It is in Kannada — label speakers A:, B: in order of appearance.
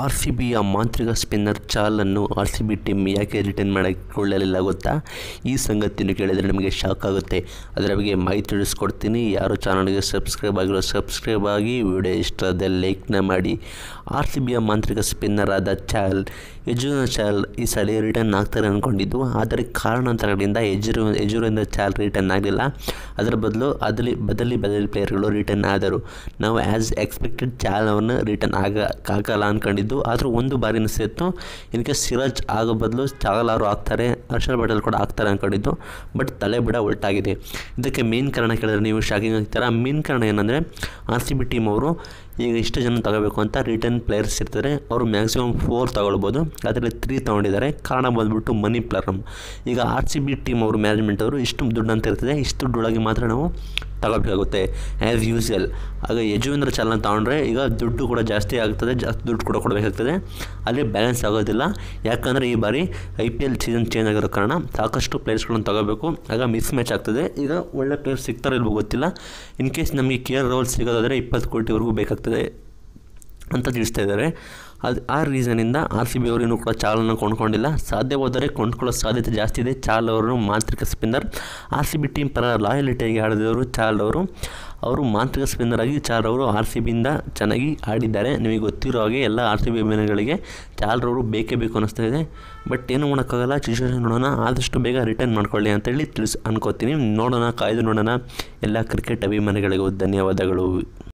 A: ಆರ್ ಸಿ ಬಿಯ ಮಾಂತ್ರಿಕ ಸ್ಪಿನ್ನರ್ ಚಾಲನ್ನು ಆರ್ ಸಿ ಬಿ ಟೀಮ್ ಯಾಕೆ ರಿಟರ್ನ್ ಮಾಡಿಕೊಳ್ಳಲಿಲ್ಲ ಗೊತ್ತಾ? ಈ ಸಂಗತಿಯನ್ನು ಕೇಳಿದರೆ ನಿಮಗೆ ಶಾಕ್ ಆಗುತ್ತೆ. ಅದರ ಬಗ್ಗೆ ಮಾಹಿತಿ ತಿಳಿಸ್ಕೊಡ್ತೀನಿ. ಯಾರು ಚಾನಲ್ಗೆ ಸಬ್ಸ್ಕ್ರೈಬ್ ಆಗಿರೋ ಸಬ್ಸ್ಕ್ರೈಬ್ ಆಗಿ ವಿಡಿಯೋ ಇಷ್ಟ ಇಷ್ಟದ ಲೈಕ್ನ ಮಾಡಿ. ಆರ್ ಸಿ ಬಿಯ ಮಾಂತ್ರಿಕ ಸ್ಪಿನ್ನರ್ ಆದ ಚಾಲ್ ಯಜುನ ಚಾಲ್ ಈ ಸಲ ರಿಟರ್ನ್ ಆಗ್ತಾರೆ ಅಂದ್ಕೊಂಡಿದ್ದು ಆದರೆ ಕಾರಣಾಂತರಗಳಿಂದ ಯಜುರು ಯಜುರಿಂದ ಚಾಲ್ ರಿಟರ್ನ್ ಆಗಲಿಲ್ಲ. ಅದರ ಬದಲು ಅದರಲ್ಲಿ ಬದಲಿ ಬದಲಿ ಪ್ಲೇಯರ್ಗಳು ರಿಟರ್ನ್ ಆದರು. ನಾವು ಆ್ಯಸ್ ಎಕ್ಸ್ಪೆಕ್ಟೆಡ್ ಚಾಲ್ ಅವ್ರನ್ನ ರಿಟರ್ನ್ ಆಗ ಆಗಲ್ಲ ಅಂದ್ಕೊಂಡಿದ್ದು ಆದರೂ ಒಂದು ಬಾರಿ ಅನಿಸ್ತಿತ್ತು ಇದಕ್ಕೆ ಸಿರಾಜ್ ಆಗೋ ಬದಲು ಚಾಗಲಾರು ಆಗ್ತಾರೆ ಹರ್ಷಲ್ ಪಟೇಲ್ ಕೂಡ ಆಗ್ತಾರೆ ಅಂದ್ಕೊಂಡಿದ್ದು ಬಟ್ ತಲೆ ಬಿಡ ಉಲ್ಟಾಗಿದೆ. ಇದಕ್ಕೆ ಮೇನ್ ಕಾರಣ ಕೇಳಿದ್ರೆ ನೀವು ಶಾಕಿಂಗ್ ಆಗ್ತೀರಾ? ಮೇನ್ ಕಾರಣ ಏನಂದರೆ, ಆರ್ ಸಿ ಬಿ ಟೀಮ್ ಅವರು ಈಗ ಇಷ್ಟು ಜನ ತಗೋಬೇಕು ಅಂತ ರಿಟರ್ನ್ ಪ್ಲೇಯರ್ಸ್ ಇರ್ತಾರೆ. ಅವರು ಮ್ಯಾಕ್ಸಿಮಮ್ ಫೋರ್ ತಗೊಳ್ಬೋದು. ಅದರಲ್ಲಿ ತ್ರೀ ತೊಗೊಂಡಿದ್ದಾರೆ. ಕಾರಣ ಬಂದುಬಿಟ್ಟು ಮನಿ ಪ್ಲಾರಮ್ ಈಗ ಆರ್ ಸಿ ಬಿ ಟೀಮ್ ಅವರು ಮ್ಯಾನೇಜ್ಮೆಂಟ್ ಅವರು ಇಷ್ಟು ದುಡ್ಡು ಅಂತ ಇರ್ತದೆ. ಇಷ್ಟು ದುಡ್ಡೊಳಗೆ ಮಾತ್ರ ನಾವು ತಗೋಬೇಕಾಗುತ್ತೆ ಆ್ಯಸ್ ಯೂಸಲ್ ಆಗ ಯಜುವೇಂದ್ರ ಚಾಲನ ತೊಗೊಂಡ್ರೆ ಈಗ ದುಡ್ಡು ಕೂಡ ಜಾಸ್ತಿ ಆಗ್ತದೆ, ಜಾಸ್ತಿ ದುಡ್ಡು ಕೂಡ ಕೊಡಬೇಕಾಗ್ತದೆ. ಅಲ್ಲಿ ಬ್ಯಾಲೆನ್ಸ್ ಆಗೋದಿಲ್ಲ. ಯಾಕಂದರೆ ಈ ಬಾರಿ I P L season change ಆಗಿರೋ ಕಾರಣ ಸಾಕಷ್ಟು ಪ್ಲೇಯರ್ಸ್ಗಳನ್ನ ತಗೋಬೇಕು. ಆಗ ಮಿಸ್ ಮ್ಯಾಚ್ ಆಗ್ತದೆ. ಈಗ ಒಳ್ಳೆ ಪ್ಲೇಯರ್ಸ್ ಸಿಗ್ತಾರೋ ಇಲ್ವೋ ಗೊತ್ತಿಲ್ಲ. ಇನ್ ಕೇಸ್ ನಮಗೆ ಕೇರ್ ರೋಲ್ ಸಿಗೋದಾದರೆ ಇಪ್ಪತ್ತು ಕೋಟಿವರೆಗೂ ಬೇಕಾಗ್ತದೆ ಅಂತ ತಿಳಿಸ್ತಾ ಇದ್ದಾರೆ. ಅದು ಆ ರೀಸನಿಂದ ಆರ್ ಸಿ ಬಿ ಅವರು ಇನ್ನೂ ಕೂಡ ಚಾಲನ್ನು ಕೊಂಡ್ಕೊಂಡಿಲ್ಲ. ಸಾಧ್ಯವಾದರೆ ಕೊಂಡ್ಕೊಳ್ಳೋ ಸಾಧ್ಯತೆ ಜಾಸ್ತಿ ಇದೆ. ಚಾಲ್ ಅವರು ಮಾಂತ್ರಿಕ spinner. R C B team ಪರ ಲಾಯಲಿಟಿಯಾಗಿ ಆಡಿದವರು ಚಾಲ್ ಅವರು. ಅವರು ಮಾಂತ್ರಿಕ ಸ್ಪಿನ್ನರ್ ಆಗಿ ಚಾಲ್ ಅವರು ಆರ್ ಸಿ ಬಿಯಿಂದ ಚೆನ್ನಾಗಿ ಆಡಿದ್ದಾರೆ. ನಿಮಗೆ ಗೊತ್ತಿರೋ ಹಾಗೆ ಎಲ್ಲ ಆರ್ ಸಿ ಬಿ ಅಭಿಮಾನಿಗಳಿಗೆ ಚಾಲ್ರವರು ಬೇಕೇ ಬೇಕು ಅನ್ನಿಸ್ತಾ ಇದೆ. ಬಟ್ ಏನು ಮಾಡೋಕ್ಕಾಗಲ್ಲ. ಸಿಚುವೇಶನ್ ನೋಡೋಣ. ಆದಷ್ಟು ಬೇಗ ರಿಟರ್ನ್ ಮಾಡ್ಕೊಳ್ಳಿ ಅಂತೇಳಿ ತಿಳಿಸ್ ಅನ್ಕೋತೀನಿ. ನೋಡೋಣ, ಕಾಯ್ದು ನೋಡೋಣ. ಎಲ್ಲ ಕ್ರಿಕೆಟ್ ಅಭಿಮಾನಿಗಳಿಗೂ ಧನ್ಯವಾದಗಳು.